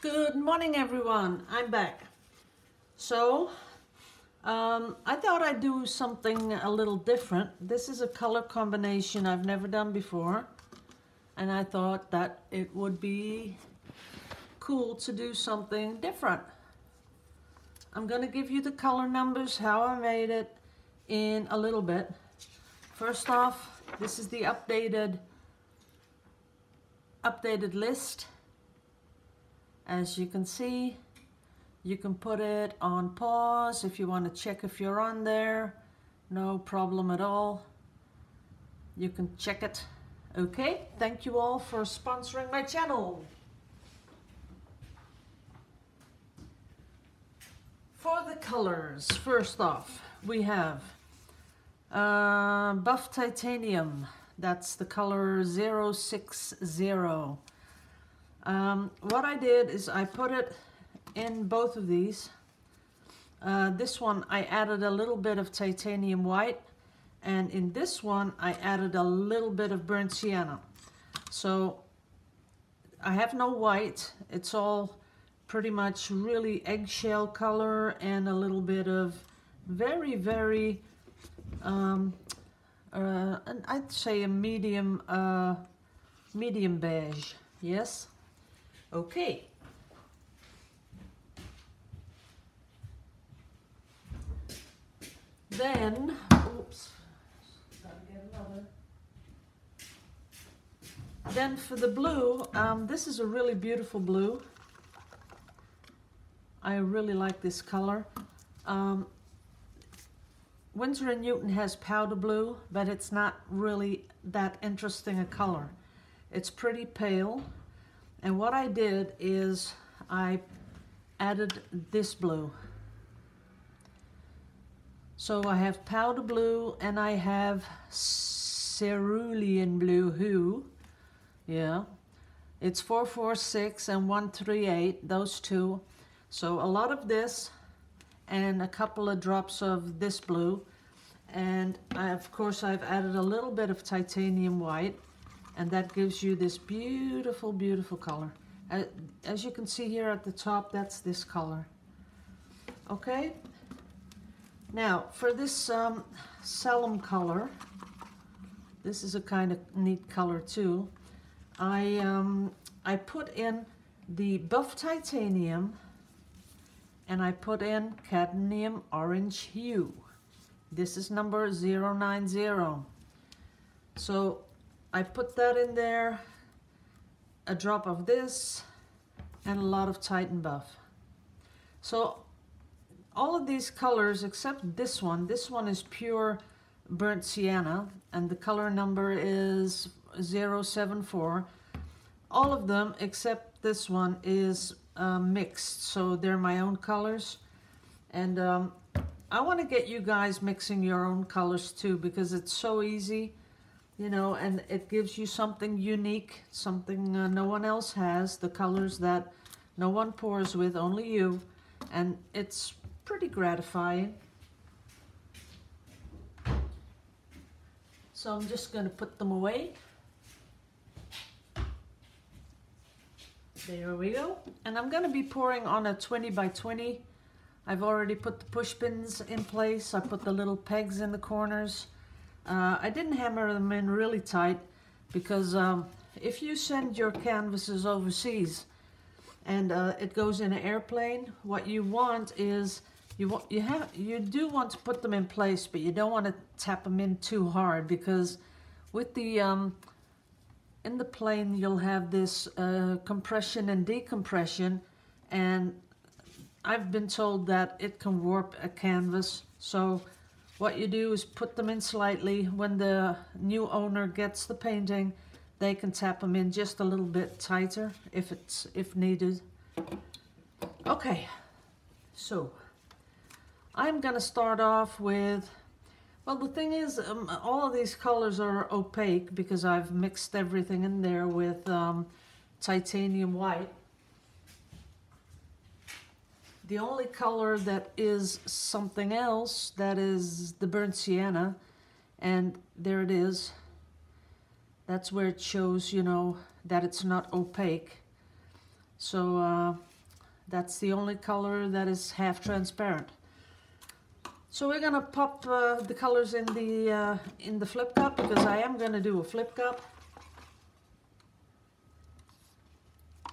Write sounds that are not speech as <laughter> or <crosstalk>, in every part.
Good morning everyone, I'm back. So, um, I thought I'd do something a little different. This is a color combination I've never done before. And I thought that it would be cool to do something different. I'm going to give you the color numbers, how I made it in a little bit. First off, this is the updated updated list as you can see, you can put it on pause if you want to check if you're on there. No problem at all. You can check it. Okay, thank you all for sponsoring my channel. For the colors, first off, we have uh, Buff Titanium. That's the color 060. Um, what I did is I put it in both of these. Uh, this one I added a little bit of titanium white and in this one I added a little bit of burnt sienna. So I have no white, it's all pretty much really eggshell color and a little bit of very very um, uh, I'd say a medium uh, medium beige yes Okay. Then, oops, Then for the blue, um, this is a really beautiful blue. I really like this color. Um, Winsor & Newton has powder blue, but it's not really that interesting a color. It's pretty pale. And what I did is I added this blue. So I have powder blue and I have cerulean blue who, yeah. It's 446 and 138, those two. So a lot of this and a couple of drops of this blue. And I, of course I've added a little bit of titanium white and that gives you this beautiful, beautiful color. As you can see here at the top, that's this color. Okay, now for this um, salmon color, this is a kind of neat color too. I, um, I put in the buff titanium and I put in cadmium orange hue. This is number 090. So I put that in there, a drop of this, and a lot of Titan Buff. So all of these colors except this one, this one is pure burnt sienna and the color number is 074. All of them except this one is uh, mixed, so they're my own colors. And um, I want to get you guys mixing your own colors too because it's so easy you know, and it gives you something unique, something uh, no one else has, the colors that no one pours with, only you, and it's pretty gratifying. So I'm just going to put them away. There we go. And I'm going to be pouring on a 20 by 20. I've already put the push pins in place. I put the little pegs in the corners. Uh, I didn't hammer them in really tight because um, if you send your canvases overseas and uh, it goes in an airplane, what you want is you want you have you do want to put them in place, but you don't want to tap them in too hard because with the um, in the plane you'll have this uh, compression and decompression, and I've been told that it can warp a canvas. So what you do is put them in slightly. When the new owner gets the painting, they can tap them in just a little bit tighter if it's if needed. Okay, so I'm gonna start off with, well the thing is um, all of these colors are opaque because I've mixed everything in there with um, titanium white. The only color that is something else, that is the burnt sienna. And there it is. That's where it shows, you know, that it's not opaque. So uh, That's the only color that is half transparent. So we're gonna pop uh, the colors in the uh, in the flip cup because I am gonna do a flip cup.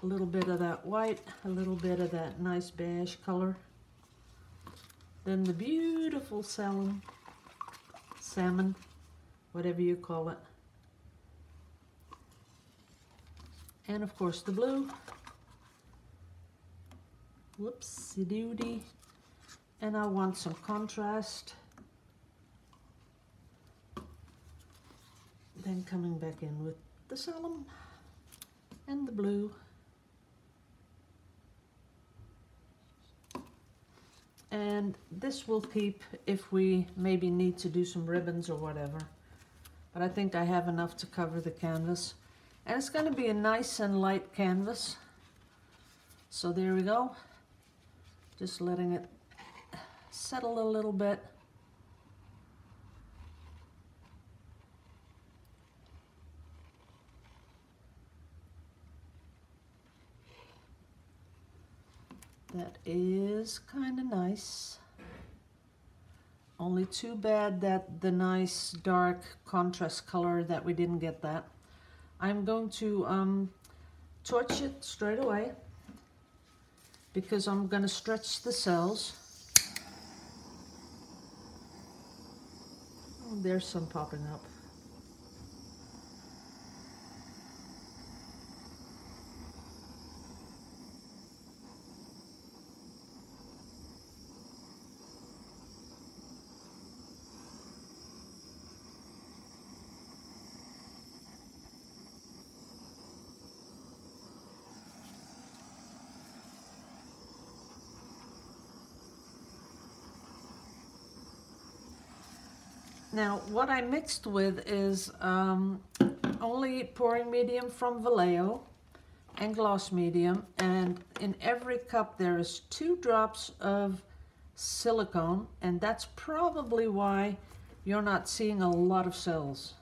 A little bit of that white, a little bit of that nice beige color. Then the beautiful salmon, salmon, whatever you call it. And of course the blue. Whoopsie doody. And I want some contrast. Then coming back in with the salmon and the blue. And this will keep if we maybe need to do some ribbons or whatever. But I think I have enough to cover the canvas. And it's going to be a nice and light canvas. So there we go. Just letting it settle a little bit. That is kind of nice. Only too bad that the nice dark contrast color that we didn't get that. I'm going to um, torch it straight away because I'm going to stretch the cells. Oh, there's some popping up. Now, what I mixed with is um, only pouring medium from Vallejo and gloss medium. And in every cup there is two drops of silicone. And that's probably why you're not seeing a lot of cells.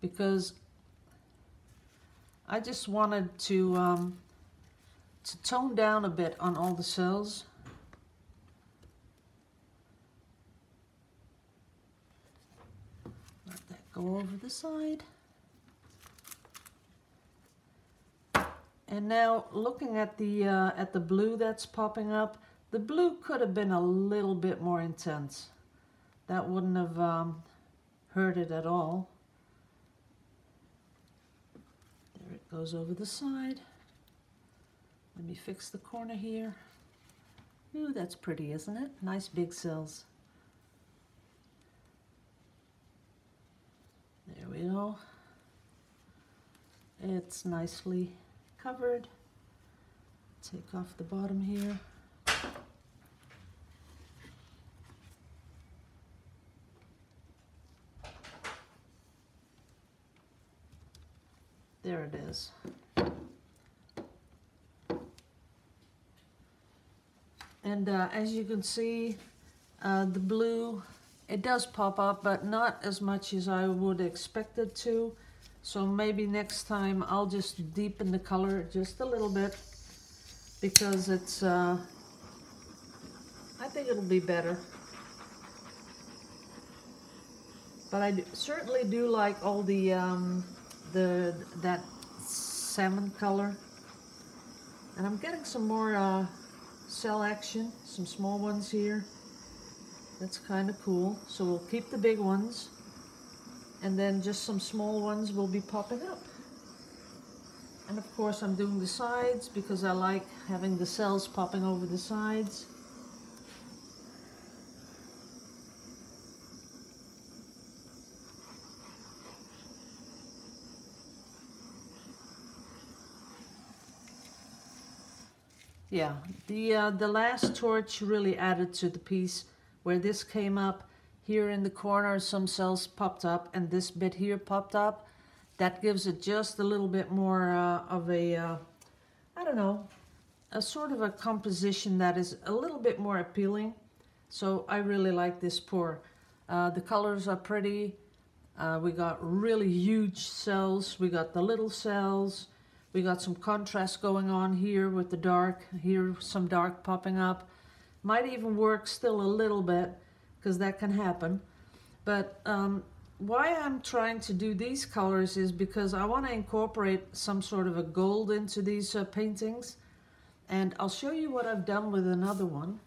Because I just wanted to, um, to tone down a bit on all the cells. Go over the side. And now looking at the uh, at the blue that's popping up, the blue could have been a little bit more intense. That wouldn't have um, hurt it at all. There it goes over the side. Let me fix the corner here. Ooh, that's pretty, isn't it? Nice big cells. There we go. It's nicely covered. Take off the bottom here. There it is. And uh, as you can see, uh, the blue it does pop up, but not as much as I would expect it to. So maybe next time I'll just deepen the color just a little bit because it's, uh, I think it'll be better. But I certainly do like all the, um, the, that salmon color. And I'm getting some more uh, cell action, some small ones here. That's kind of cool. So we'll keep the big ones and then just some small ones will be popping up. And of course I'm doing the sides because I like having the cells popping over the sides. Yeah, the uh, the last torch really added to the piece where this came up here in the corner some cells popped up and this bit here popped up. That gives it just a little bit more uh, of a uh, I don't know a sort of a composition that is a little bit more appealing. So I really like this pour. Uh, the colors are pretty. Uh, we got really huge cells. We got the little cells. We got some contrast going on here with the dark, here some dark popping up. Might even work still a little bit because that can happen. But um, why I'm trying to do these colors is because I want to incorporate some sort of a gold into these uh, paintings. And I'll show you what I've done with another one.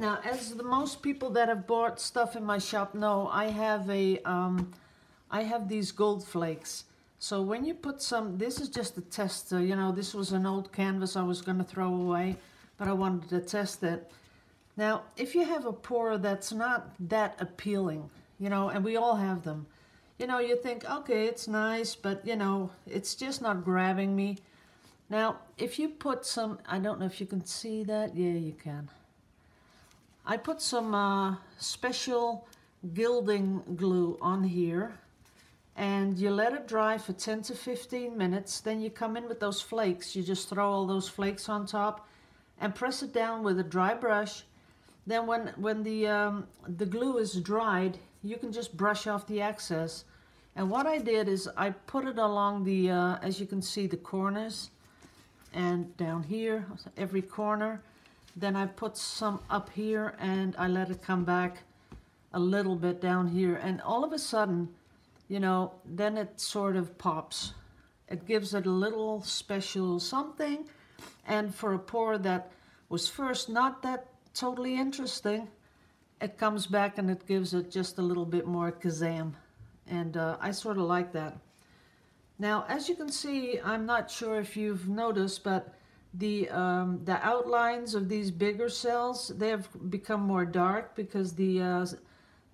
Now, as the most people that have bought stuff in my shop know, I have a, um, I have these gold flakes. So when you put some, this is just a tester, you know, this was an old canvas I was going to throw away, but I wanted to test it. Now, if you have a pour that's not that appealing, you know, and we all have them, you know, you think, okay, it's nice, but, you know, it's just not grabbing me. Now, if you put some, I don't know if you can see that. Yeah, you can. I put some uh, special gilding glue on here and you let it dry for 10 to 15 minutes. Then you come in with those flakes. You just throw all those flakes on top and press it down with a dry brush. Then when, when the, um, the glue is dried, you can just brush off the excess. And what I did is I put it along the, uh, as you can see, the corners and down here, every corner. Then I put some up here and I let it come back a little bit down here. And all of a sudden, you know, then it sort of pops. It gives it a little special something. And for a pour that was first not that totally interesting, it comes back and it gives it just a little bit more kazam. And uh, I sort of like that. Now, as you can see, I'm not sure if you've noticed, but the um, the outlines of these bigger cells they have become more dark because the uh,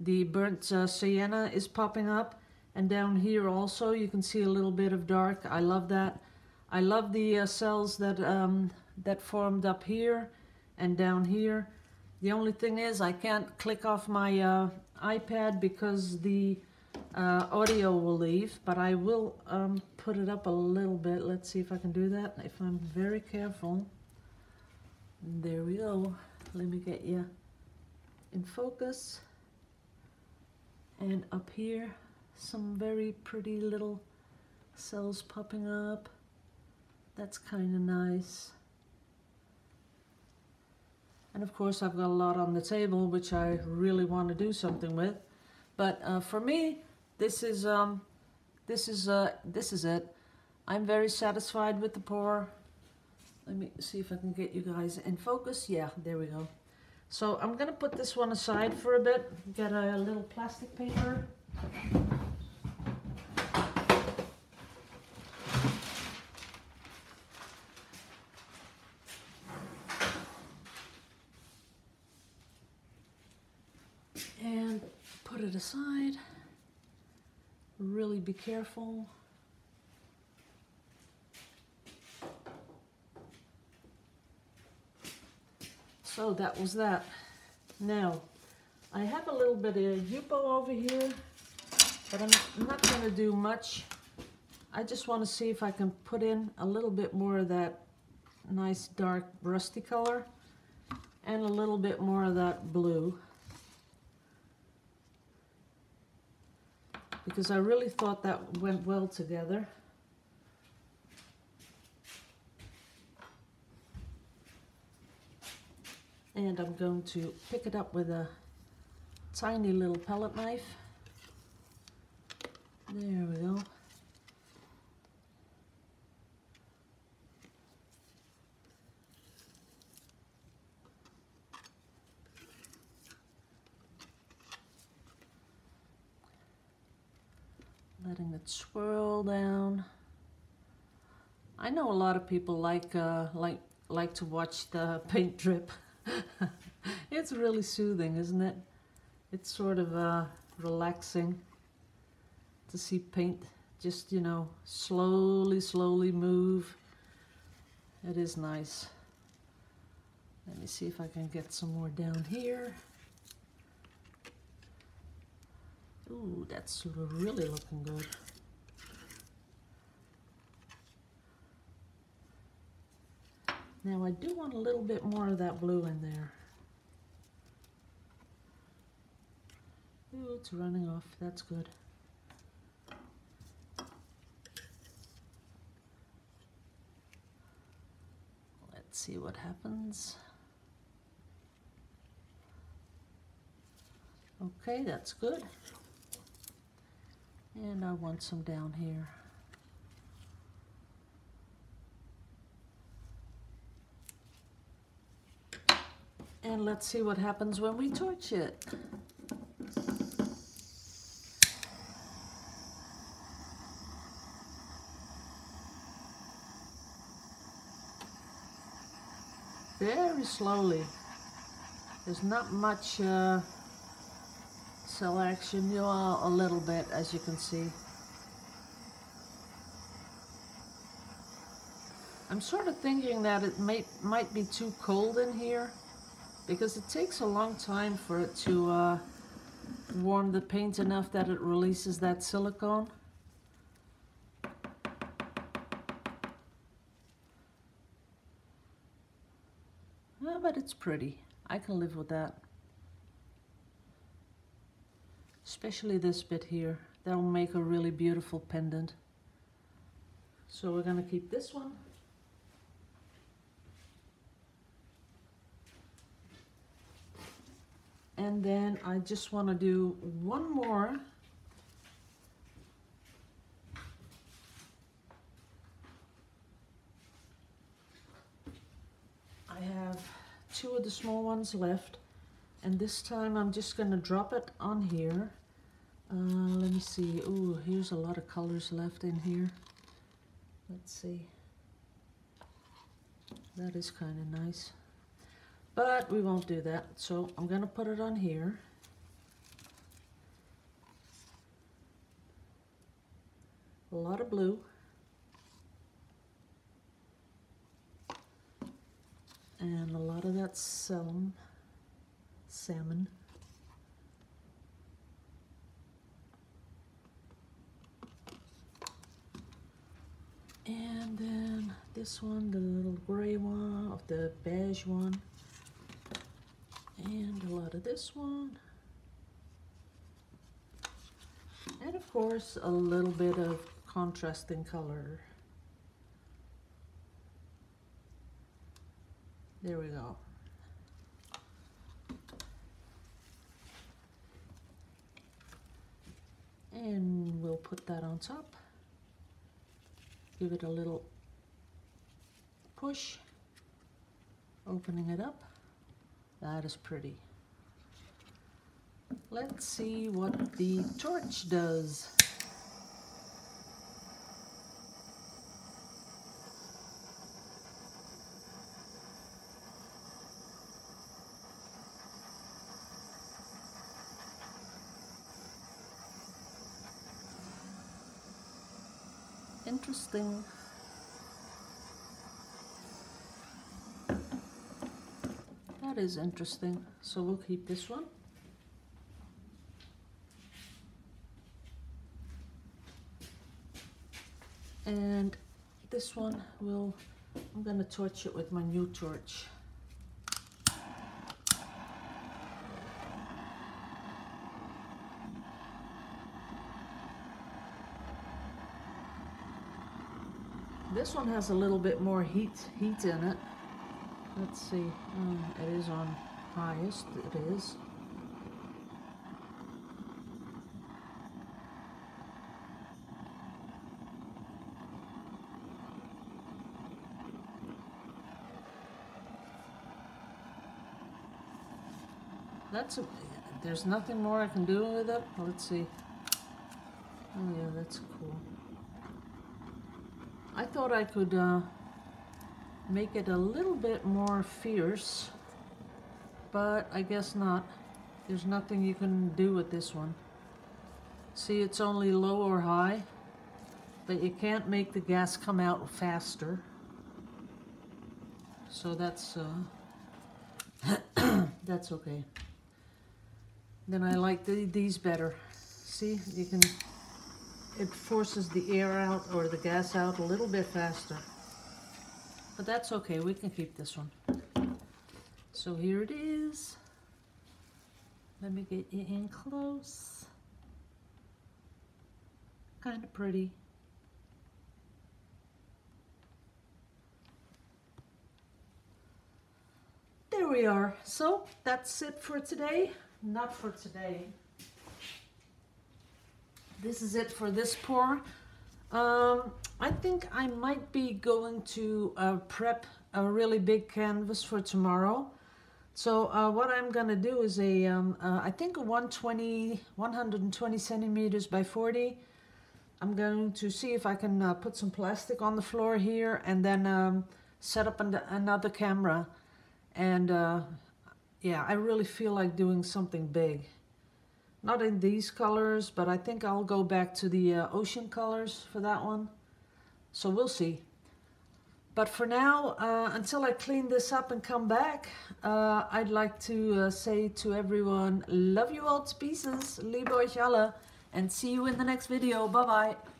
the burnt uh, sienna is popping up. And down here also you can see a little bit of dark. I love that. I love the uh, cells that um, that formed up here and down here. The only thing is I can't click off my uh, iPad because the uh, audio will leave, but I will um, put it up a little bit. Let's see if I can do that, if I'm very careful. There we go. Let me get you in focus. And up here, some very pretty little cells popping up. That's kind of nice. And of course, I've got a lot on the table, which I really want to do something with. But uh, for me, this is um, this is uh, this is it. I'm very satisfied with the pour. Let me see if I can get you guys in focus. Yeah, there we go. So I'm gonna put this one aside for a bit. Get a little plastic paper. And put it aside. Really be careful. So that was that. Now, I have a little bit of Yupo over here, but I'm not going to do much. I just want to see if I can put in a little bit more of that nice dark rusty color and a little bit more of that blue. Because I really thought that went well together. And I'm going to pick it up with a tiny little palette knife. There we go. Letting it swirl down. I know a lot of people like uh, like like to watch the <laughs> paint drip. <laughs> it's really soothing, isn't it? It's sort of uh, relaxing to see paint just, you know, slowly, slowly move. It is nice. Let me see if I can get some more down here. Ooh, that's really looking good. Now I do want a little bit more of that blue in there. Ooh, it's running off. That's good. Let's see what happens. Okay, that's good. And I want some down here. And let's see what happens when we torch it. Very slowly. There's not much uh, cell action, you know, a little bit as you can see. I'm sort of thinking that it may, might be too cold in here because it takes a long time for it to uh, warm the paint enough that it releases that silicone. Yeah, but it's pretty. I can live with that. Especially this bit here. That'll make a really beautiful pendant. So we're going to keep this one. And then I just want to do one more. I have two of the small ones left. And this time I'm just going to drop it on here. Uh, let me see. Oh, here's a lot of colors left in here. Let's see. That is kind of nice. But we won't do that. So I'm going to put it on here. A lot of blue. And a lot of that salmon. salmon. And then this one, the little gray one, of the beige one and a lot of this one. And of course, a little bit of contrasting color. There we go. And we'll put that on top. Give it a little push, opening it up. That is pretty. Let's see what the torch does. Interesting. That is interesting. So we'll keep this one. And this one will, I'm going to torch it with my new torch. This one has a little bit more heat heat in it. Let's see. Um, it is on highest. It is. That's a, there's nothing more I can do with it. Let's see. Oh yeah, that's cool. Thought I could uh, make it a little bit more fierce, but I guess not. There's nothing you can do with this one. See, it's only low or high, but you can't make the gas come out faster. So that's, uh, <coughs> that's okay. Then I like the, these better. See, you can, it forces the air out or the gas out a little bit faster. But that's okay, we can keep this one. So here it is. Let me get you in close. Kind of pretty. There we are. So that's it for today. Not for today. This is it for this pour. Um, I think I might be going to uh, prep a really big canvas for tomorrow. So uh, what I'm gonna do is a, um, uh, I think a 120, 120 centimeters by 40. I'm going to see if I can uh, put some plastic on the floor here and then um, set up an another camera. And uh, yeah, I really feel like doing something big. Not in these colors, but I think I'll go back to the uh, ocean colors for that one. So we'll see. But for now, uh, until I clean this up and come back, uh, I'd like to uh, say to everyone, love you all to pieces, liebe euch alle, and see you in the next video. Bye-bye.